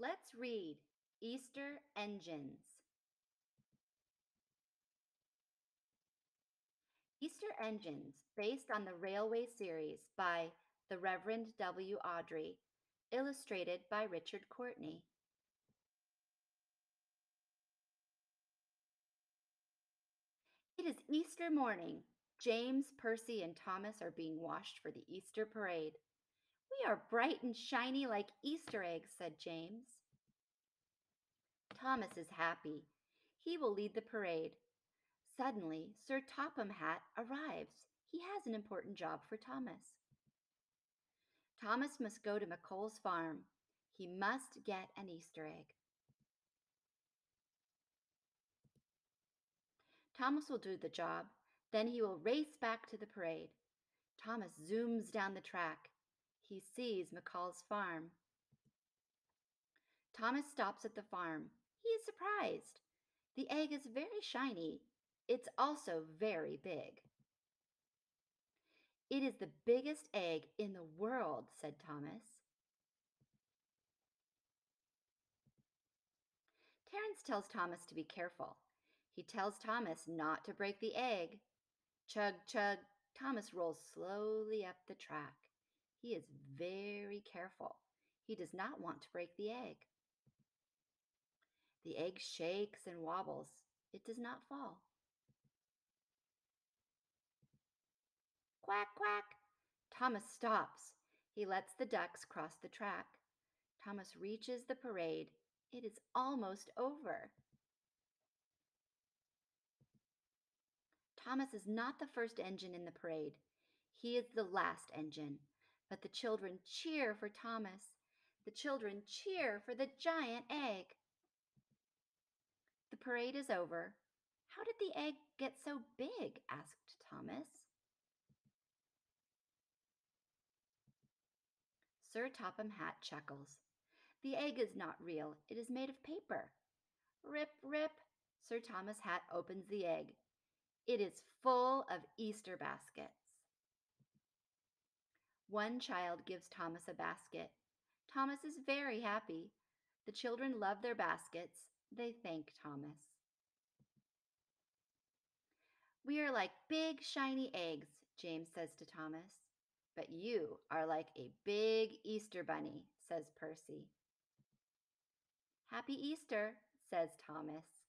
Let's read Easter Engines. Easter Engines, based on the Railway series by the Reverend W. Awdry, illustrated by Richard Courtney. It is Easter morning. James, Percy, and Thomas are being washed for the Easter parade. We are bright and shiny like Easter eggs, said James. Thomas is happy. He will lead the parade. Suddenly, Sir Topham Hatt arrives. He has an important job for Thomas. Thomas must go to McColl's farm. He must get an Easter egg. Thomas will do the job. Then he will race back to the parade. Thomas zooms down the track. He sees McColl's farm. Thomas stops at the farm. He is surprised. The egg is very shiny. It's also very big. It is the biggest egg in the world, said Thomas. Terence tells Thomas to be careful. He tells Thomas not to break the egg. Chug, chug, Thomas rolls slowly up the track. He is very careful. He does not want to break the egg. The egg shakes and wobbles. It does not fall. Quack, quack. Thomas stops. He lets the ducks cross the track. Thomas reaches the parade. It is almost over. Thomas is not the first engine in the parade. He is the last engine. But the children cheer for Thomas. The children cheer for the giant egg. The parade is over. How did the egg get so big? asked Thomas. Sir Topham Hatt chuckles. The egg is not real. It is made of paper. Rip, rip. Sir Thomas Hatt opens the egg. It is full of Easter baskets. One child gives Thomas a basket. Thomas is very happy. The children love their baskets. They thank Thomas. We are like big, shiny eggs, James says to Thomas. But you are like a big Easter bunny, says Percy. Happy Easter, says Thomas.